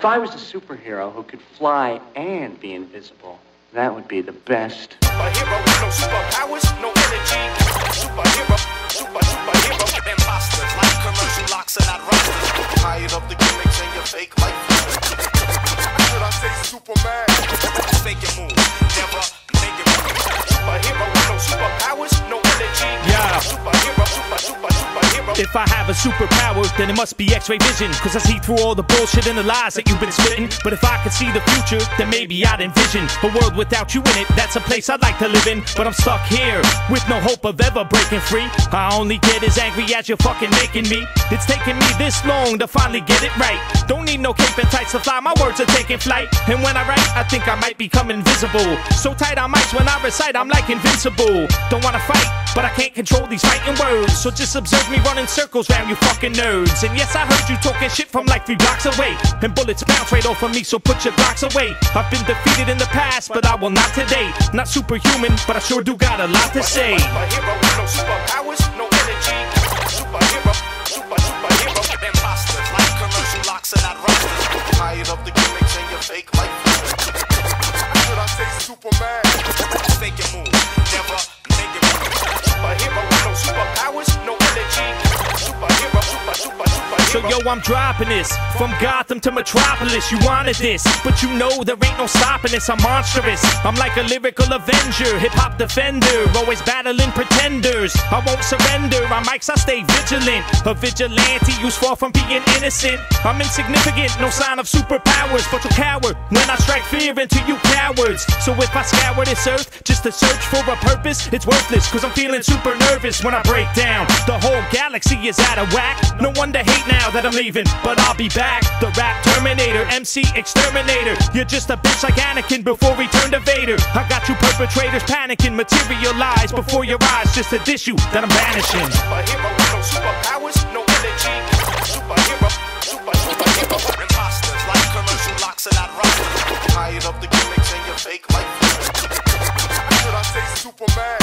If I was a superhero who could fly and be invisible, that would be the best. Superhero with no superpowers, no energy. Superhero, super, superhero. Imposters like commercial locks and not. Tired of the gimmicks and your fake life. Should I say Superman? If I have a superpower, then it must be X-ray vision. Cause I see through all the bullshit and the lies that you've been spitting. But if I could see the future, then maybe I'd envision a world without you in it. That's a place I'd like to live in. But I'm stuck here with no hope of ever breaking free. I only get as angry as you're fucking making me. It's taking me this long to finally get it right. Don't need no cape and tights to fly. My words are taking flight. And when I write, I think I might become invisible. So tight on mics when I recite, I'm like invincible. Don't wanna fight, but I can't control these fighting words. So just observe me running circles round you fucking nerds. And yes, I heard you talking shit from like three blocks away. And bullets bounce right off of me, so put your blocks away. I've been defeated in the past, but I will not today. Not superhuman, but I sure do got a lot to say. Superman? Yo, I'm dropping this from Gotham to Metropolis. You wanted this, but you know there ain't no stopping this. I'm monstrous. I'm like a lyrical avenger, hip hop defender, always battling pretenders. I won't surrender. On mics, I stay vigilant. A vigilante, who's far from being innocent. I'm insignificant, no sign of superpowers, but you cower when I strike fear into you cowards. So if I scour this earth just to search for a purpose, it's worthless. Cause I'm feeling super nervous when I break down. The whole galaxy is out of whack. No to hate now now that I'm leaving, but I'll be back. The rap terminator, MC exterminator. You're just a bitch like Anakin before he turned to Vader. I got you perpetrators panicking, materialize before your eyes. Just a diss you that I'm banishing. Superhero, no superpowers, no energy. Superhero, super, superhero. Imposters like commercial locks and not rosters. Tying up the gimmicks and your fake life. Should I say Superman?